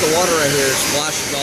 the water right here is splashing